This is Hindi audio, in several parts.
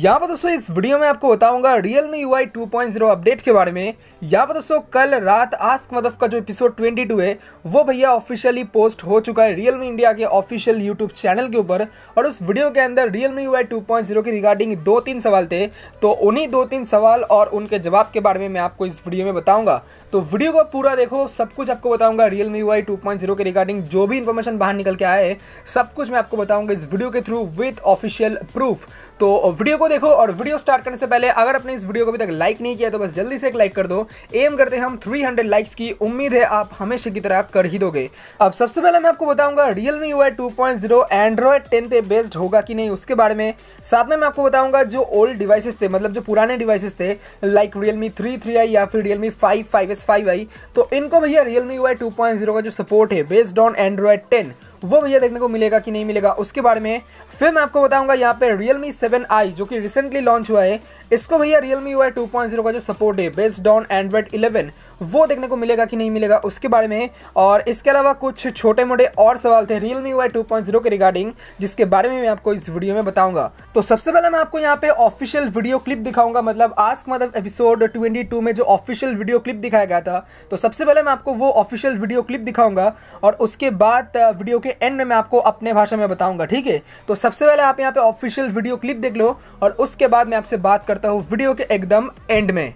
यहाँ पर दोस्तों, इस वीडियो में आपको बताऊँगा Realme UI 2.0 अपडेट के बारे में। यहाँ पर दोस्तों, कल रात आस्क मदफ का जो एपिसोड 22 है, वो भैया ऑफिशियली पोस्ट हो चुका है Realme इंडिया के ऑफिशियल यूट्यूब चैनल के ऊपर। और उस वीडियो के अंदर Realme UI 2.0 के रिगार्डिंग दो तीन सवाल थे तो उन्हीं दो तीन सवाल और उनके जवाब के बारे में मैं आपको इस वीडियो में बताऊँगा। तो वीडियो को पूरा देखो, सब कुछ आपको बताऊँगा Realme UI 2.0 के रिगार्डिंग जो भी इन्फॉर्मेशन बाहर निकल के है सब कुछ मैं आपको बताऊँगा इस वीडियो के थ्रू विथ ऑफिशियल प्रूफ तो वीडियो को देखो और वीडियो स्टार्ट करने से पहले अगर आपने इस वीडियो को अभी तक लाइक नहीं किया तो बस जल्दी से एक लाइक कर दो। एम करते हम 300 लाइक्स की। उम्मीद है आप हमेशा की तरह कर ही दोगे। अब सबसे पहले मैं आपको बताऊँगा, Realme UI 2.0 एंड्रॉयड 10 पे बेस्ड होगा कि नहीं, उसके बारे में। साथ में मैं आपको बताऊँगा जो ओल्ड डिवाइसेस थे मतलब जो पुराने डिवाइसेस थे लाइक Realme 3 3i या फिर Realme 5 5s 5i तो इनको भैया Realme UI 2.0 का जो सपोर्ट है बेस्ड ऑन एंड्रॉयड 10 वो भैया देखने को मिलेगा कि नहीं मिलेगा, उसके बारे में फिर मैं आपको बताऊँगा यहाँ पे Realme 7i जो कि रिसेंटली लॉन्च हुआ है। इसको भैया Realme UI 2.0 का जो सपोर्ट है बेस्ड ऑन एंड्रॉइड 11 वो देखने को मिलेगा कि नहीं मिलेगा, उसके बारे में। और इसके अलावा कुछ छोटे मोटे और सवाल थे Realme UI 2.0 के रिगार्डिंग जिसके बारे में मैं आपको इस वीडियो में बताऊँगा। तो सबसे पहले मैं आपको यहाँ पे ऑफिशियल वीडियो क्लिप दिखाऊँगा मतलब आज मतलब एपिसोड 22 में जो ऑफिशियल वीडियो क्लिप दिखाया गया था। तो सबसे पहले मैं आपको वो ऑफिशियल वीडियो क्लिप दिखाऊँगा, और उसके बाद वीडियो के एंड में मैं आपको अपने भाषा में बताऊँगा ठीक है तो सबसे पहले आप यहाँ पे ऑफिशियल वीडियो क्लिप देख लो और उसके बाद मैं आपसे बात करता हूँ वीडियो के एकदम एंड में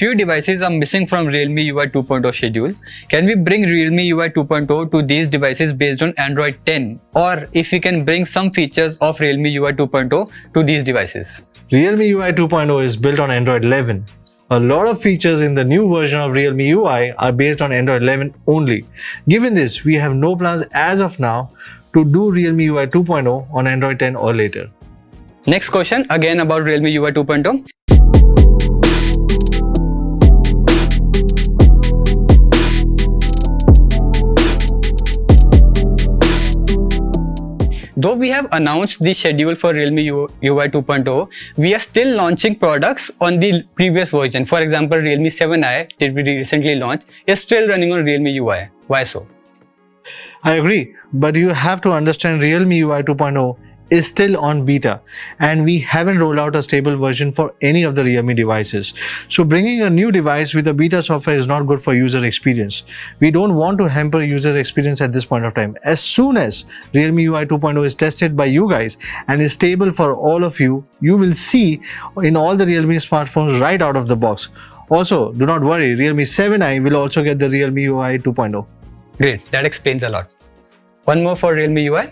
Few devices are missing from Realme UI 2.0 schedule. Can we bring Realme UI 2.0 to these devices based on Android 10? Or if we can bring some features of Realme UI 2.0 to these devices? Realme UI 2.0 is built on Android 11. A lot of features in the new version of Realme UI are based on Android 11 only. Given this, we have no plans as of now to do Realme UI 2.0 on Android 10 or later. Next question again about Realme UI 2.0. Though we have announced the schedule for Realme UI 2.0, we are still launching products on the previous version. For example, Realme 7i that we recently launched is still running on Realme UI. Why so? I agree, but you have to understand Realme UI 2.0 is still on beta and we haven't rolled out a stable version for any of the Realme devices. So bringing a new device with a beta software is not good for user experience. We don't want to hamper user experience at this point of time. As soon as Realme UI 2.0 is tested by you guys and is stable for all of you, you will see in all the Realme smartphones right out of the box. Also, do not worry, Realme 7i will also get the Realme UI 2.0. Great, that explains a lot. One more for Realme UI.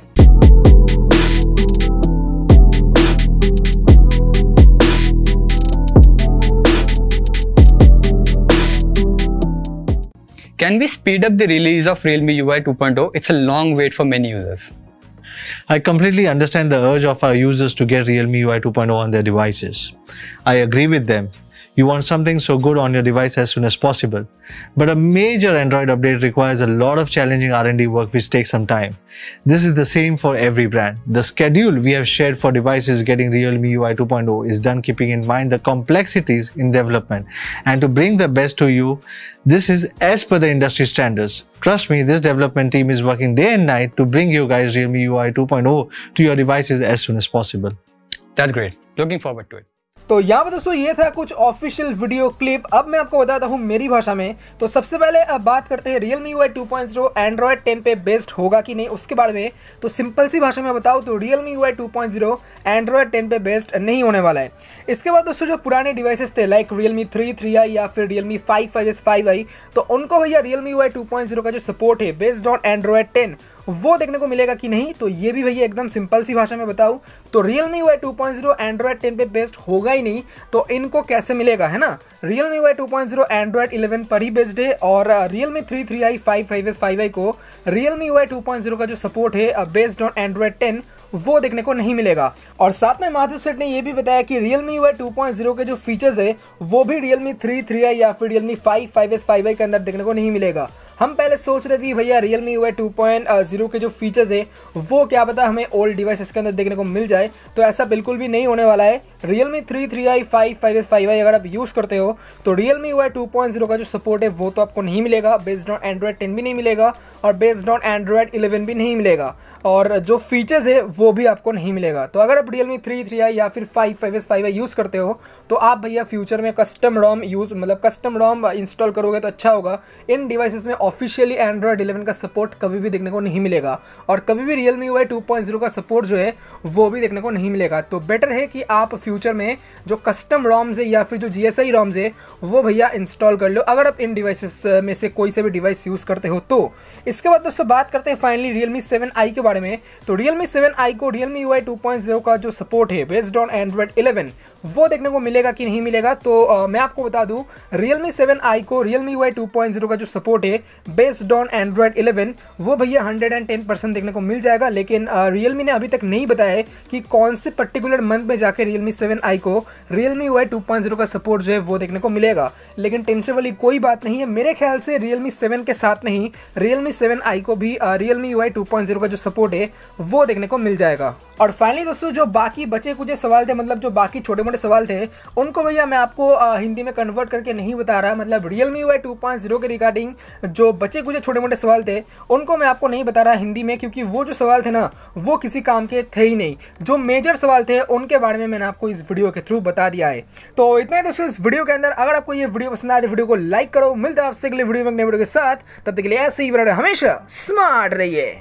Can we speed up the release of Realme UI 2.0? It's a long wait for many users. I completely understand the urge of our users to get Realme UI 2.0 on their devices. I agree with them. You want something so good on your device as soon as possible. But a major Android update requires a lot of challenging R&D work which takes some time. This is the same for every brand. The schedule we have shared for devices getting Realme UI 2.0 is done keeping in mind the complexities in development. And to bring the best to you, this is as per the industry standards. Trust me, this development team is working day and night to bring you guys Realme UI 2.0 to your devices as soon as possible. That's great. Looking forward to it. तो यहाँ पर दोस्तों ये था कुछ ऑफिशियल वीडियो क्लिप अब मैं आपको बताता हूँ मेरी भाषा में। तो सबसे पहले अब बात करते हैं Realme U I two point zero Android ten पे बेस्ड होगा कि नहीं, उसके बारे में। तो सिंपल सी भाषा में बताऊँ तो Realme U I two point zero Android ten पे बेस्ड नहीं होने वाला है। इसके बाद दोस्तों जो पुराने डिवाइसेस थे like Realme three three I या फिर Realme five five S five I तो उनको भैया Realme U I two point zero का जो सपोर्ट है बेस्ड ऑन एंड्रॉयड टेन वो देखने को मिलेगा कि नहीं तो ये भी भैया एकदम सिंपल सी भाषा में बताऊँ तो Realme Y two point zero Android ten पे बेस्ड होगा ही नहीं तो इनको कैसे मिलेगा, है ना? Realme Y two point zero Android eleven पर ही बेस्ड है, और Realme three three I five five S five I को Realme Y two point zero का जो सपोर्ट है बेस्ड ऑन एंड्रॉयड टेन वो देखने को नहीं मिलेगा। और साथ में माधव सेठ ने यह भी बताया कि रियल Realme UI 2.0 के जो फीचर्स है वो भी Realme 3, 3i या फिर Realme 5, 5s, 5i के अंदर देखने को नहीं मिलेगा। हम पहले सोच रहे थे भैया रियल Realme UI 2.0 के जो फीचर्स है वो क्या पता हमें ओल्ड डिवाइसेस के अंदर देखने को मिल जाए। तो ऐसा बिल्कुल भी नहीं होने वाला है। Realme 3, 3i, 5, 5s, 5i अगर आप यूज़ करते हो तो रियल Realme UI 2.0 का जो सपोर्ट है वो तो आपको नहीं मिलेगा। बेस्ड ऑन एंड्रॉयड टेन भी नहीं मिलेगा और बेस्ड ऑन एंड्रॉयड इलेवन भी नहीं मिलेगा। और जो फीचर्स है वो भी आपको नहीं मिलेगा। तो अगर आप रियलमी थ्री थ्री आई या फिर five five S five I use करते हो तो आप भैया फ्यूचर में कस्टम रॉम यूज़ मतलब कस्टम रॉम इंस्टॉल करोगे तो अच्छा होगा। इन डिवाइसेस में ऑफिशियली एंड्रॉयड इलेवन का सपोर्ट कभी भी देखने को नहीं मिलेगा। और कभी भी Realme Y two point zero का सपोर्ट जो है, वो भी देखने को नहीं मिलेगा। तो बेटर है कि आप फ्यूचर में जो कस्टम रॉम्स है या फिर जो जी एस आई रॉम्स है, वो भैया इंस्टॉल कर लो। अगर आप इन डिवाइसेस में से कोई से भी डिवाइस यूज़ करते हो तो। इसके बाद दोस्तों बात करते हैं फाइनली रियलमी सेवन आई के बारे में। तो रियलमी सेवन आई को रियलमी यू आई का जो सपोर्ट है बेस्ड ऑन एंड्रॉइड इलेवन वो देखने को मिलेगा कि नहीं मिलेगा? तो आ, मैं आपको बता दूँ रियलमी सेवन आई को रियलमी यू आई का जो सपोर्ट है बेस्ड ऑन एंड्रॉइड इलेवन वो भैया हंड्रेड एंड टेन परसेंट देखने को मिल जाएगा। लेकिन रियलमी ने अभी तक नहीं बताया है कि कौन से पर्टिकुलर मंथ में जाकर रियलमी सेवन आई को रियलमी यू आई का सपोर्ट जो है वो देखने को मिलेगा। लेकिन टेंशन वाली कोई बात नहीं है। मेरे ख्याल से रियलमी सेवन के साथ में ही रियलमी सेवन आई को भी रियलमी यू आई का जो सपोर्ट है वो देखने को मिल जाएगा। और फाइनली दोस्तों जो बाकी बचे कुछ सवाल थे मतलब जो बाकी छोटे मोटे सवाल थे उनको भैया मैं आपको आ, हिंदी में कन्वर्ट करके नहीं बता रहा मतलब Realme Y two point zero के रिगार्डिंग जो बचे कुछ छोटे मोटे सवाल थे उनको मैं आपको नहीं बता रहा हिंदी में क्योंकि वो जो सवाल थे ना वो किसी काम के थे ही नहीं। जो मेजर सवाल थे उनके बारे में मैंने आपको इस वीडियो के थ्रू बता दिया है। तो इतना दोस्तों इस वीडियो के अंदर अगर आपको ये वीडियो पसंद आए तो वीडियो को लाइक करो। मिलता आपसे अगले वीडियो में वीडियो के साथ। तब तक के लिए ऐसे ही हमेशा स्मार्ट रहिए।